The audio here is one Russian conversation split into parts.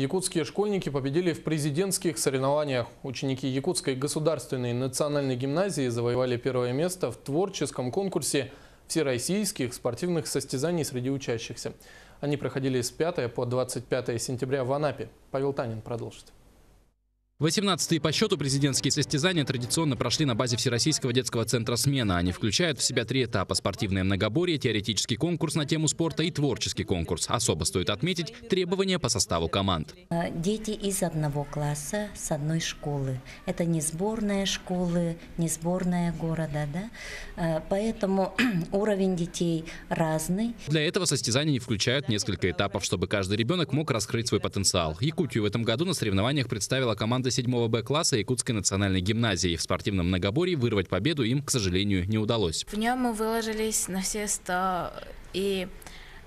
Якутские школьники победили в президентских соревнованиях. Ученики Якутской государственной национальной гимназии завоевали первое место в творческом конкурсе всероссийских спортивных состязаний среди учащихся. Они проходили с 5 по 25 сентября в Анапе. Павел Танин продолжит. 18-е по счету президентские состязания традиционно прошли на базе Всероссийского детского центра «Смена». Они включают в себя три этапа – спортивное многоборье, теоретический конкурс на тему спорта и творческий конкурс. Особо стоит отметить требования по составу команд. Дети из одного класса, с одной школы. Это не сборная школы, не сборная города. Да? Поэтому уровень детей разный. Для этого состязания не включают несколько этапов, чтобы каждый ребенок мог раскрыть свой потенциал. Якутию в этом году на соревнованиях представила команда 7 Б-класса Якутской национальной гимназии. В спортивном многоборье вырвать победу им, к сожалению, не удалось. В нем мы выложились на все 100 и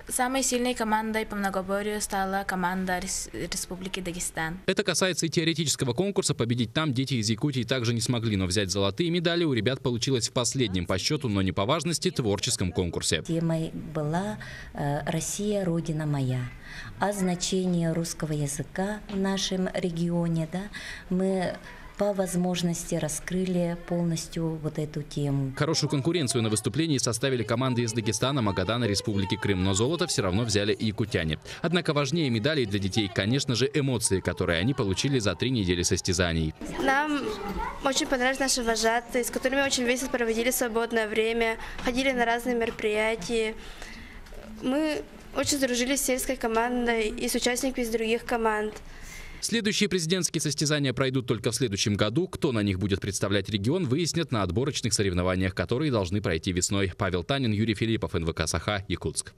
Самой сильной командой по многоборью стала команда Республики Дагестан. Это касается и теоретического конкурса. Победить там дети из Якутии также не смогли, но взять золотые медали у ребят получилось в последнем по счету, но не по важности, творческом конкурсе. Темой была э, «Россия – Родина моя». А значение русского языка в нашем регионе, да, мы по возможности раскрыли полностью вот эту тему. Хорошую конкуренцию на выступлении составили команды из Дагестана, Магадана, Республики Крым, но золото все равно взяли и якутяне. Однако важнее медалей для детей, конечно же, эмоции, которые они получили за три недели состязаний. Нам очень понравились наши вожатые, с которыми очень весело проводили свободное время, ходили на разные мероприятия. Мы очень дружили с сельской командой и с участниками из других команд. Следующие президентские состязания пройдут только в следующем году. Кто на них будет представлять регион, выяснят на отборочных соревнованиях, которые должны пройти весной. Павел Танин, Юрий Филиппов, НВК «Саха», Якутск.